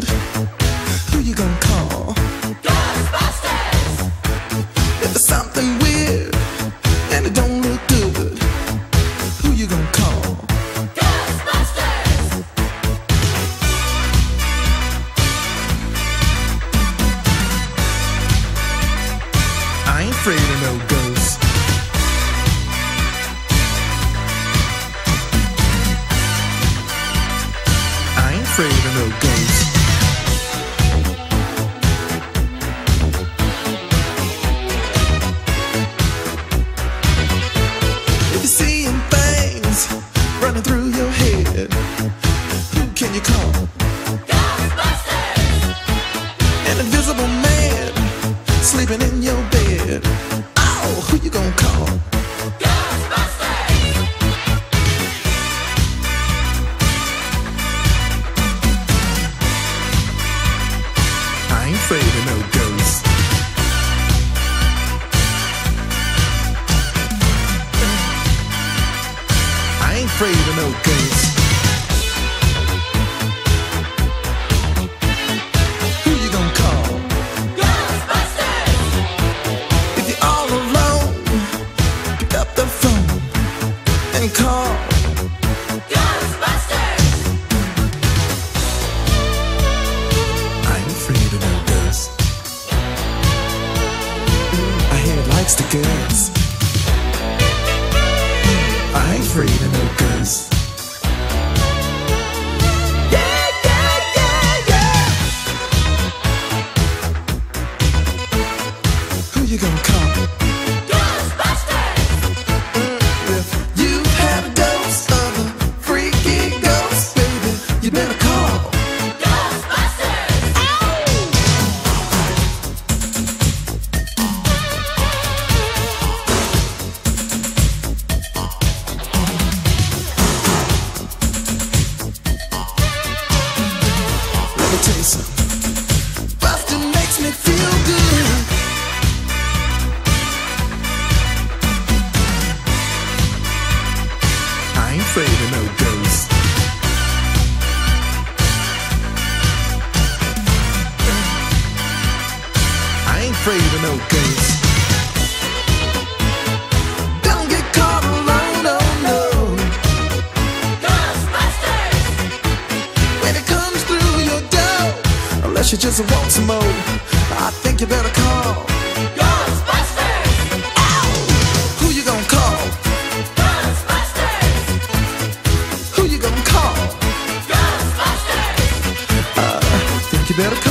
good. I ain't afraid of no ghosts. I ain't afraid of no ghosts. Who you gonna call? If you're all alone, pick up the phone and call. I ain't afraid of no ghosts. I ain't afraid of no ghosts. Don't get caught alone, oh no, no. When it comes through your door, unless you just want some more, I think you better call. Айсберг.